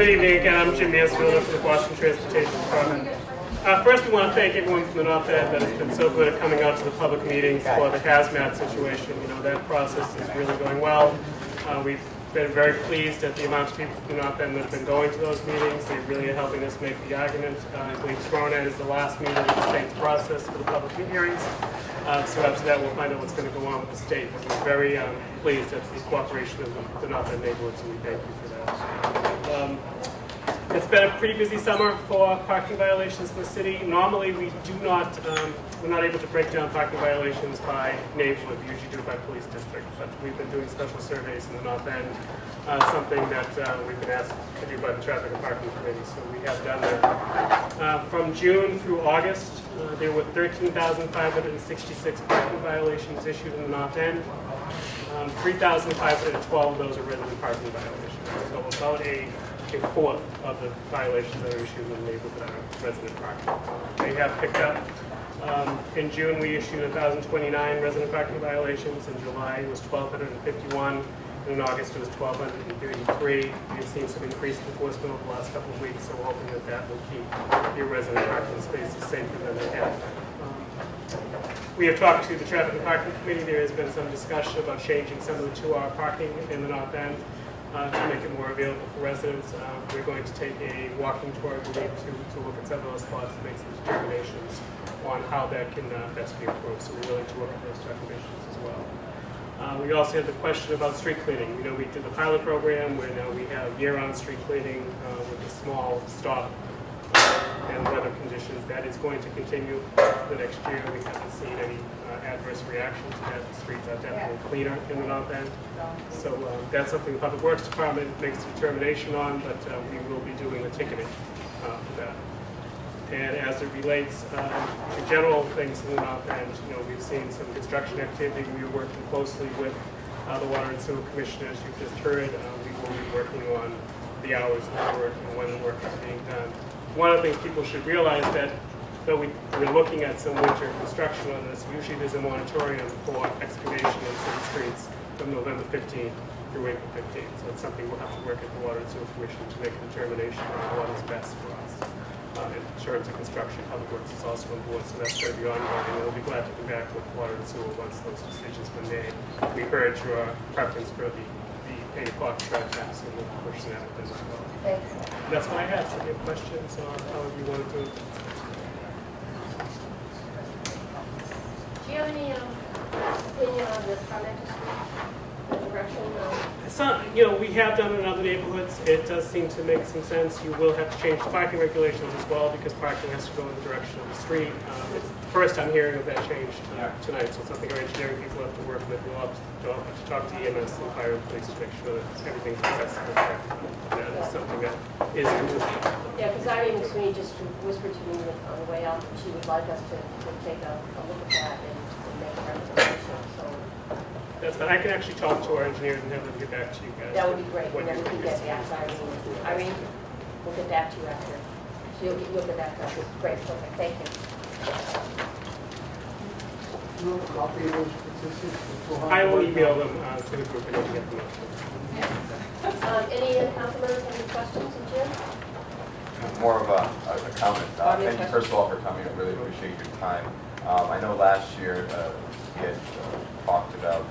Good evening again. I'm Jim Mansfield from the Boston Transportation Department. Uh, first, we want to thank everyone from the North End that has been so good at coming out to the public meetings for the hazmat situation. You know, that process is really going well. Uh, we've been very pleased at the amount of people from the North End that have been going to those meetings. They're really are helping us make the argument. Uh, I believe tomorrow night is the last meeting of the state's process for the public hearings. Uh, so after that, we'll find out what's going to go on with the state. We're very um, pleased at the cooperation of the, the North End neighborhoods, and we thank you for that. Um, it's been a pretty busy summer for parking violations in the city. Normally, we do not, um, we're not able to break down parking violations by neighborhood. We usually do it by police district, but we've been doing special surveys in the North End, uh, something that uh, we've been asked to do by the Traffic and Parking Committee, so we have done that. Uh, from June through August, uh, there were 13,566 parking violations issued in the North End. Um, 3,512 of those are resident parking violations, so about a a fourth of the violations that are issued in the neighborhood are resident parking. They have picked up. Um, in June, we issued 1,029 resident parking violations. In July, it was 1,251. And in August, it was 1,233. We've seen some increased enforcement over the last couple of weeks, so we're hoping that that will keep your resident parking spaces safer than they have. We have talked to the Traffic and Parking Committee. There has been some discussion about changing some of the two-hour parking in the North End uh, to make it more available for residents. Uh, we're going to take a walking tour, I believe, to, to look at some of those spots and make some determinations on how that can uh, best be improved. So we're willing to work on those determinations as well. Uh, we also had the question about street cleaning. You know, we did the pilot program where now we have year-round street cleaning uh, with a small stop and weather conditions. That is going to continue the next year. We haven't seen any uh, adverse reactions to that. The streets are definitely cleaner in the North End. So uh, that's something the Public Works Department makes a determination on, but uh, we will be doing the ticketing uh, for that. And as it relates um, to general things in the North End, you know, we've seen some construction activity. We are working closely with uh, the Water and Sewer Commissioner, as you've just heard. Uh, we will be working on the hours of work and when the work is being done one of the things people should realize that though we, we're looking at some winter construction on this, usually there's a moratorium for excavation in city streets from November 15th through April 15th. So it's something we'll have to work at the Water and Sewer Commission to make a determination on what is best for us. Uh, in terms of construction, Public Works is also on board, so that's going to be ongoing, and we'll be glad to come back with Water and Sewer once those decisions have been made. We heard your preference for the, the 8 o'clock track tax, and we'll push that with them as well. Thanks. That's what I have. So if you have questions on how you want to. Do you have any um, opinion on the Carmenter Street, the direction? It's not, you know, we have done it in other neighborhoods. It does seem to make some sense. You will have to change the parking regulations as well because parking has to go in the direction of the street. Um, it's the first time hearing of that change uh, tonight, so it's something our engineering people have to work with. We'll have to, we'll have to talk to EMS and fire and police to make sure that everything's accessible. That is something that is consistent. Yeah, because Irene McSweeney just whispered to me on the way out, that she would like us to, to take a, a look at that and, and make a recommendation, so That's fine. I can actually talk to our engineers and have them get back to you guys. that would be great, When and then you we can get it's- back to Irene. Irene, we'll get back to you after. So you'll, you'll get back to us. Great, perfect, thank you. No copy those petitions? I will email them uh, to the group and then get them. Um, any other council have any questions of Jim? More of a, a a comment. Uh, Thank you, first of all, for coming. I really appreciate your time. Um, I know last year, uh, we had uh, talked about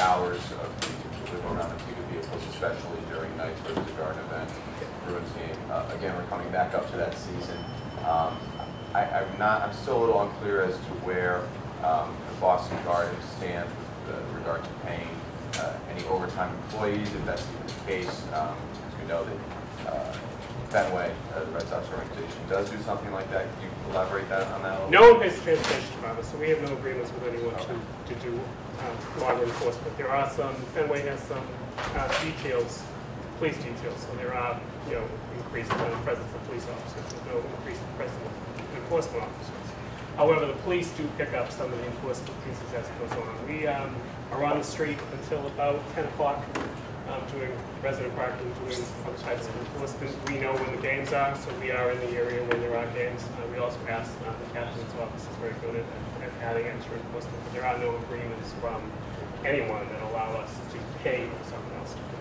hours of delivery around the vehicles, especially during nights where there's a garden event, Bruins game. Uh, Again, we're coming back up to that season. Um, I, I'm not, I'm still a little unclear as to where um, the Boston Garden stands with uh, regard to paying uh, any overtime employees, if that's even the case. Um, As we know that uh, Fenway, uh, the Red Sox organization, does do something like that. Can you elaborate that on that a? No one pays transportation department, so we have no agreements with anyone to, to do uh, law enforcement. There are some, Fenway has some uh, details, police details, so there are, you know, increased uh, presence of police officers. There's no increased presence of enforcement officers. However, the police do pick up some of the enforcement pieces as it goes on. We um, are on the street until about 10 o'clock, um, doing resident parking, doing other types of enforcement. We know when the games are, so we are in the area when there are games. Uh, We also ask, uh, the captain's office is very good at at adding extra enforcement, but there are no agreements from anyone that allow us to pay someone else to do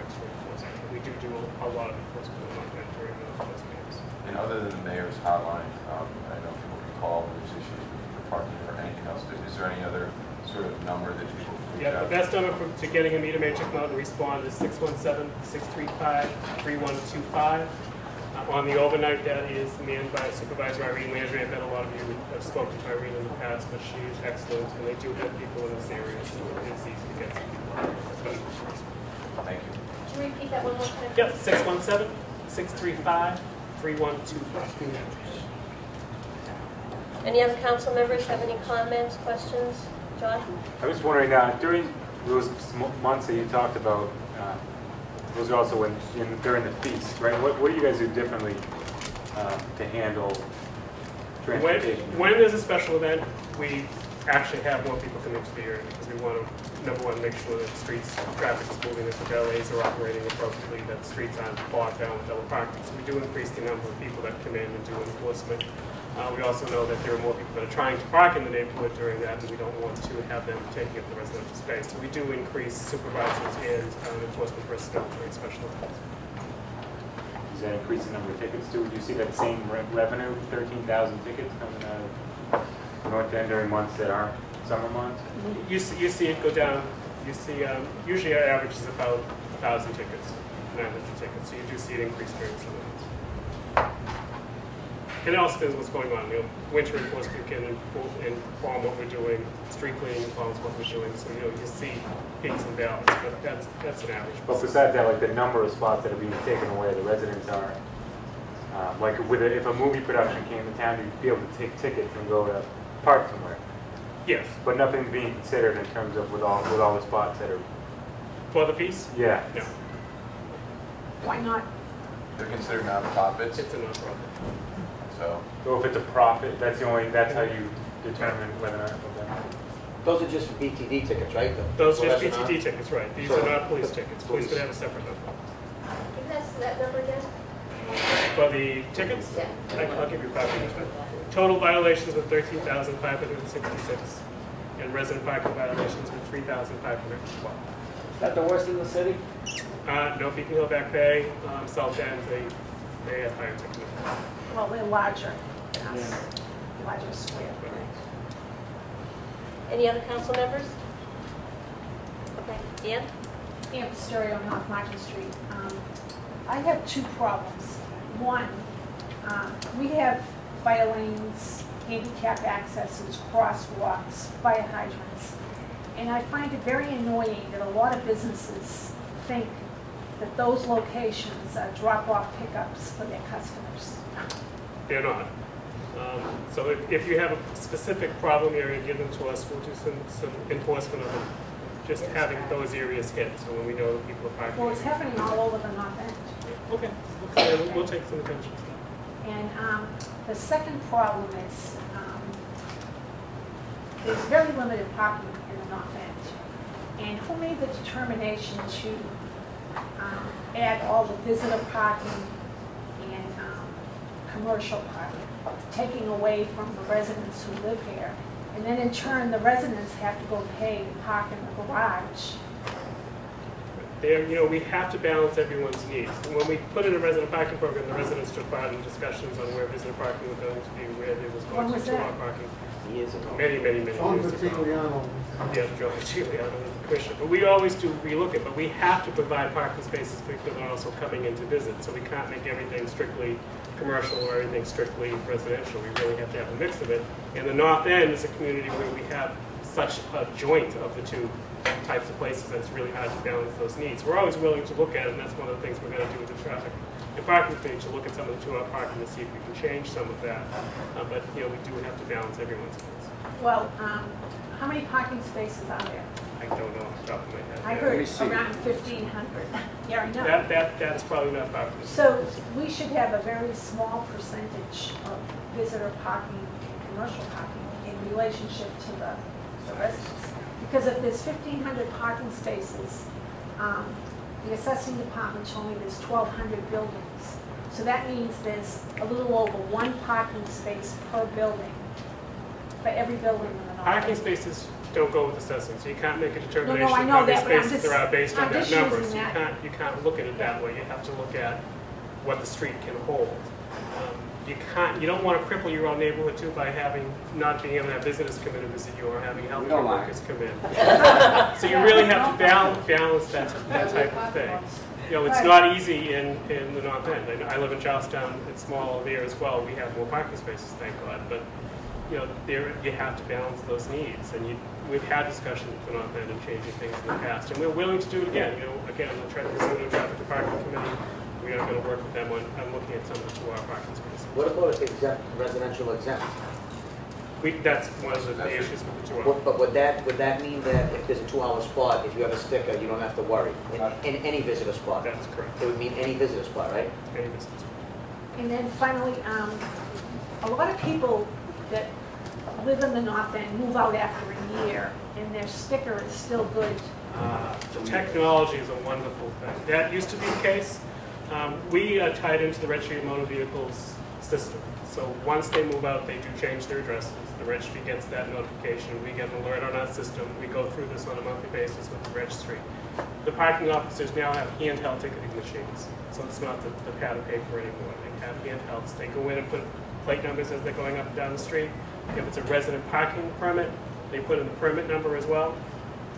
extra enforcement. We do do a lot of enforcement during those those games. And other than the mayor's hotline, um, I know people can call, if there's issues with parking or anything else. Is there any other sort of number that people Yeah, the best number for, to getting a meter maid to come out and respond is 617-635-3125. Uh, On the overnight, that is manned by Supervisor Irene Landry. I bet a lot of you have spoken to Irene in the past, but she is excellent, and they do have people in this area, so it's easy to get some people. especially for us. Thank you. Can you repeat that one more time? Yep, 617-635-3125. Any other council members have any comments, questions? John? I was wondering, uh, during those months that you talked about, uh, those are also when, in- during the feast, right? What what do you guys do differently uh, to handle When, transportation? when there's a special event, we actually have more people come into the area because we want to, number one, make sure that the streets, traffic is moving, that the valets are operating appropriately, that the streets aren't bogged down with double parking. So we do increase the number of people that come in and do enforcement. Uh, we also know that there are more people that are trying to park in the neighborhood during that, and we don't want to have them taking up the residential space. So we do increase supervisors and um, enforcement personnel during special events. Does that increase the number of tickets too? Do you see that same re- revenue, 13,000 tickets coming out of North End during months that aren't summer months? You see, you see it go down, you see, um, usually our average is about a thousand tickets, nine hundred tickets, so you do see it increase during summer months. And it also depends what's going on, you know, winter enforcement can inform, inform what we're doing, street cleaning informs what we're doing, so, you know, you see peaks and valleys, but that's, that's an average. But besides that, like the number of spots that are being taken away, the residents are, um, like with, a- if a movie production came to town, you'd be able to take tickets and go to park somewhere. Yes, But nothing being considered in terms of with all, with all the spots that are, for the piece, yeah. no, Why not? They're considered nonprofits, it's a non-profit. So So if it's a profit, that's the only, that's how you determine whether or not. it's a okay. Those are just for BTD tickets, right? The- Those are just that's not- BTD tickets, right, these So- are not police tickets, police would Police. have a separate number. Give us that number again? For the tickets? Yeah. I- I'll give you a copy. Total violations were thirteen thousand five hundred and sixty-six, and resident parking violations were three thousand five hundred and twelve. Is that the worst in the city? Uh, no Beacon Hill Back Bay, um, South End, they, they have higher ticket. Well, we're larger than us, larger square. Any other council members? Okay, Ann? Amber Story on North Market Street. Um, I have two problems. One, um, we have fire lanes, handicap accesses, crosswalks, fire hydrants. And I find it very annoying that a lot of businesses think that those locations are drop-off pickups for their customers. They're not. Um, so if, if you have a specific problem area, give them to us, we'll do some, some enforcement of them. Just having those areas hit, so when we know people are parking. Well, it's happening all over the North End. Okay, okay, we'll, we'll take some attention. And um, the second problem is, um, there's very limited parking in the North End. And who made the determination to um, add all the visitor parking and um, commercial parking, taking away from the residents who live here? And then in turn, the residents have to go pay to park in the garage. There, you know, we have to balance everyone's needs. And When we put in a resident parking program, the residents took part in discussions on where visitor parking was going to be, where there was going When to was be two-hour parking. Years ago. Many, many, many John years ago. Vitiliano. Yeah, Joe Giuliano But we always do relook it, but we have to provide parking spaces for people that are also coming in to visit. So we can't make everything strictly commercial or everything strictly residential. We really have to have a mix of it. And the North End is a community where we have such a joint of the two types of places that it's really hard to balance those needs. We're always willing to look at it, and that's one of the things we're gonna do with the traffic and parking thing, to look at some of the two-hour parking to see if we can change some of that. Uh, But, you know, we do have to balance everyone's needs. Well, um, how many parking spaces are there? I don't know off the top of my head. I Yeah. heard me see. around 1,500. Yeah, I know. That, that, that is probably not popular. So we should have a very small percentage of visitor parking and commercial parking in relationship to the the residents. Because if there's 1,500 parking spaces, um, the assessing department told me there's 1,200 buildings. So that means there's a little over one parking space per building, for every building in the North. Parking spaces don't go with assessing, so you can't make a determination I of know how many that, but I'm spaces just- there are based on I'm that just number. using So you that. can't, you can't look at it that way, you have to look at what the street can hold. Um, You can't, you don't want to cripple your own neighborhood too by having, not being able to have visitors come in and visit you or having healthcare don't mind. workers come in. So you really have to balance, balance that, that type of thing. You know, it's Right. not easy in, in the North End. I know- I live in Charlestown, it's small there as well, we have more parking spaces, thank God, but, you know, there, you have to balance those needs, and you, we've had discussions with the North End and changing things in the past, and we're willing to do it again, you know, again, the traffic, the traffic department committee, we are gonna work with them on, on looking at some of the two-hour parking spaces. What about exempt, residential exempt? We, that's one of the That's issues with the two-hour. Would- But would that, would that mean that if there's a two-hour spot, if you have a sticker, you don't have to worry? In, in any visitor spot? That's correct, It would mean any visitor spot, right? any distance. And then finally, um, a lot of people that live in the North End move out after a year, and their sticker is still good. Uh, The technology is a wonderful thing. That used to be the case. Um, We are tied into the registry of motor vehicles system. So once they move out, they do change their addresses. The registry gets that notification. We get an alert on our system. We go through this on a monthly basis with the registry. The parking officers now have handheld ticketing machines. So it's not the the pad of paper anymore. They have handhelds. They go in and put plate numbers as they're going up and down the street. If it's a resident parking permit, they put in the permit number as well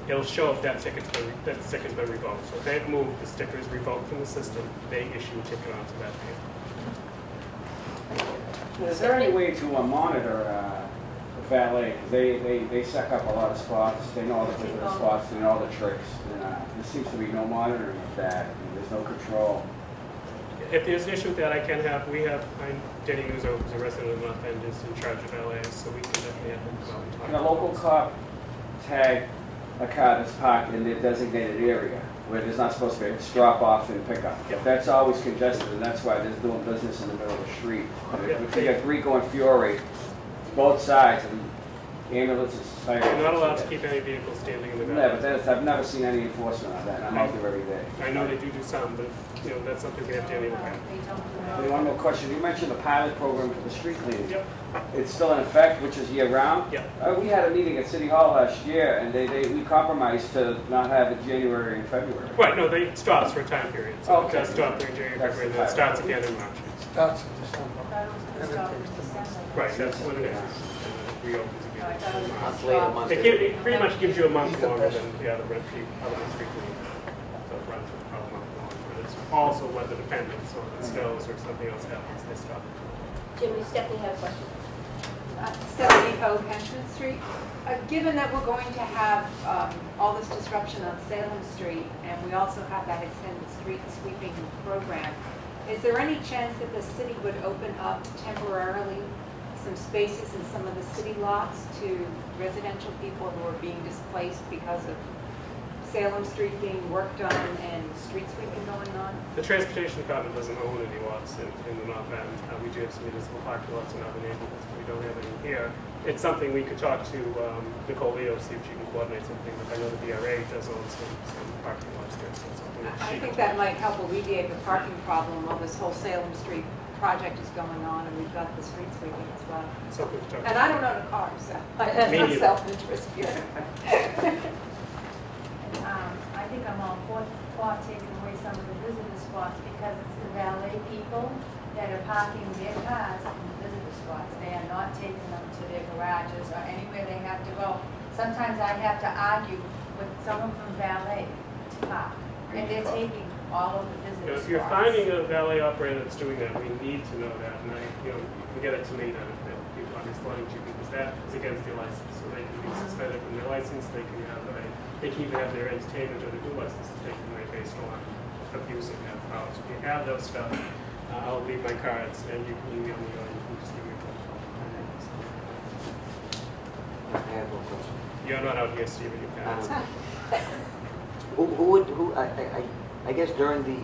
it'll show if that ticket's been, that sticker's been revoked. So if they've moved, the sticker is revoked from the system, they issue a ticket onto that vehicle. Is there any way to uh, monitor uh, the valet? they, they, they suck up a lot of spots, they know all the visitor spots, they know all the tricks. And uh, there seems to be no monitoring of that, there's no control. If there's an issue with that, I can have, we have, I'm Denny Uzo, who's a resident of North End, is in charge of LAs, so we can definitely have him come out and talk. Can a local cop tag a car that's parked in their designated area where there's not supposed to be, it's drop off and pick up? Yep. That's always congested, and that's why there's doing business in the middle of the street. Yeah. If you Rico and Fiore, both sides, and ambulances, fire. You're not allowed to keep any vehicles standing in the Yeah, but that's, I've never seen any enforcement on that, I'm out there every day. I know they do do some, but, you know, that's something we have to look at. And One more question, you mentioned the pilot program for the street cleaning. Yep, It's still in effect, which is year round? Yep. Uh, we had a meeting at City Hall last year, and they, they, we compromised to not have it January and February. right, no, they, it stops for a time period, so it Okay. does stop during January, That's February, the and then it starts again in March. Starts in December. And it Right, that's what it is, it reopens again. Month later, month It, later. gi- it pretty much gives you a month longer than the other red sheet, other than street. So it runs for about a month longer, but it's also weather dependent, so if it snows or something else happens, they stop. Jimmy, Stephanie had a question. Uh, Stephanie Hoag, Entrance Street. Uh, Given that we're going to have um, all this disruption on Salem Street, and we also have that extended street sweeping program, is there any chance that the city would open up temporarily some spaces in some of the city lots to residential people who are being displaced because of Salem Street being worked on and street sweeping going on? The transportation department doesn't own any lots in, in the North End. Uh, we do have some municipal parking lots in other neighborhoods, but we don't have any here. It's something we could talk to, um, Nicole Leo, see if she can coordinate something, but I know the BRA does own some, some parking lots there, so it's something that I think that might help alleviate the parking problem while this whole Salem Street project is going on, and we've got the street sweeping as well. Something to And. I don't own a car, so I have no self-interest here. Um, I think I'm all for, for taking away some of the visitor spots because it's the valet people that are parking their cars in the visitor spots. They are not taking them to their garages or anywhere they have to go. Sometimes I have to argue with someone from valet to park, and they're taking all of the You know. If you're finding a valet operator that's doing that, we need to know that, and I, you know, you can get it to me then, if if people are responding to you, because that is against their license. So they can be suspended from their license, they can have, a they can even have their entertainment or their new licenses taken away based on abusing that power. So if you have those stuff, uh, I'll leave my cards, and you can email me, or you can just give me a phone call. I have one question. You're not out here, Stephen, you can. Um, Who, who would, who, I, I, I- I guess during the,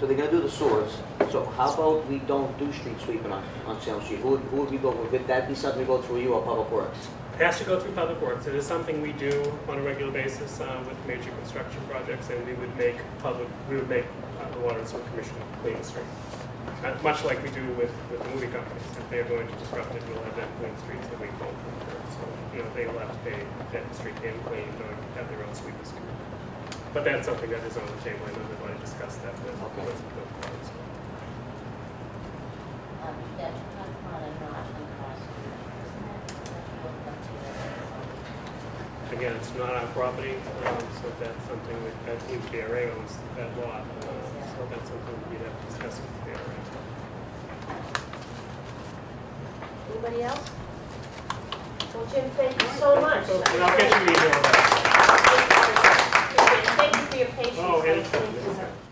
so they're gonna do the sewers, so how about we don't do street sweeping on, on Salem Street? Who would, who would we go, with? would that be something we go through you or Public Works? It has to go through Public Works. It is something we do on a regular basis uh, with major construction projects, and we would make public, we would make uh, the Water and Sewer Commission clean the street. Uh, Much like we do with, with the movie companies. If they're going to disrupt it, we'll have them clean streets that we won't. So, you know, they to pay that street being cleaned or have their own sweepers. But that's something that is on the table. I know they've already discussed that with, Okay. with the boards. Um, that, not a not across. Again, it's not our property, um, so that's something that, I think BRA owns that lot. uh, So that's something we'd have to discuss with the BRA. Anybody else? Well, Jim, thank you so much. And I'll get you an email. Thank you Oh, for your. Oh.